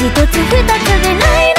一つ二つでない